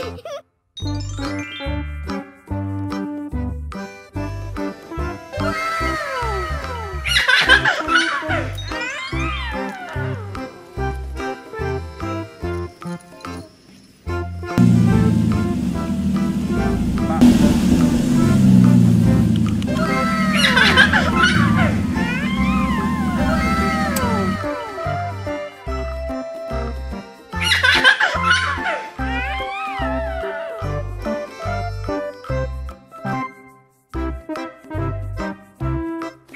Hehehehe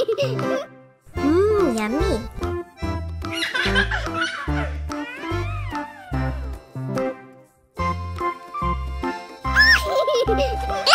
Mmm, yummy.